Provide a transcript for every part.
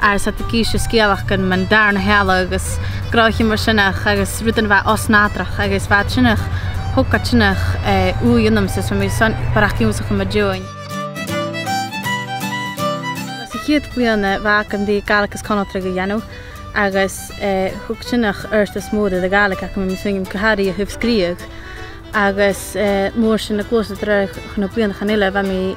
ar sa tSicís is Gaelach gan an bhearna sheala agus gráiche mar sin ach agus rud an bheith osnádurach agus bheith tinfeadh thógfadh tinfeadh uaidh ionamsa is bheimid san barac anuas a choimead uainn. Sa chéad bhliain bheadh agam bhí Gaelic is Connaughtrigh a dhéanamh agus thug tinfeadh ort is móide do Gaelic ach bhí suim go hairí a thug scríobh agus nuair sin na gluaiste tar éis na blianachan eile bheimid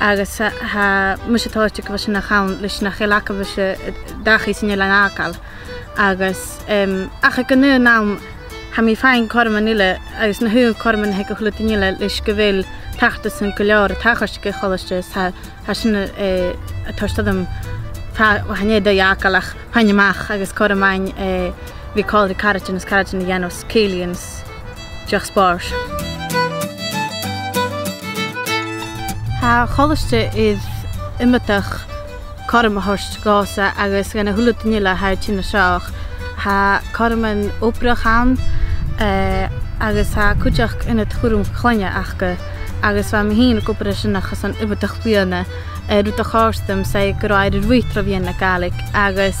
Agus tá mise táite go bhfuil sin a chanfadh leis na Chéileacaibhse i dtacaí san Oileán Acaill. Agus ach ag an aon am tá mé féin cothrom an fhile agus na huain cothrom an thuigfeadh le duine eile leis go bhfuil taifeadta san go leor atá choiscthe ag Choláiste is tá tá sin a a tabhairt dom fa bhfaighinn é d'oí Acaill ach bhfaighinn amach agus cothrom ainn é bhí Cálraí Caraitin is Caraitin a dhéanamh is Céilí an is Teach Spáis. Tá Choláiste Uibh Fhiodhnach cothrom a thabhairt go usa agus gan a thuilleadh duine le haghaidh Tigh na Treabhadh. Tá cothrom an Oprah ann agus tá cuideachta ionad chúram clainne aca agus bhean mo hín ag obair ar sin achas an Fhiodhnach bliana. Rud a chás dom, saé go raibh airgead mhaith dro bhí ann le Gaeilic agus.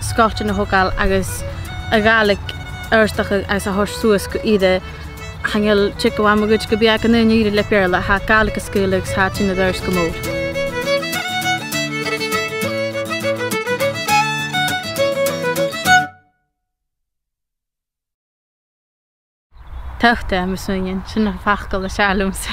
scoilteann a thógáil agus a dhá lic aortach agus a thabhairt suas go iad a cheangal Tigh a Mhama ghoid go breá go naoi ndaoire le Béarla thá dhá lic a scaoileadh agus thá tine doras go mór. Teachta, Mo Smaoineamh, sin an focal is fearr liomsa.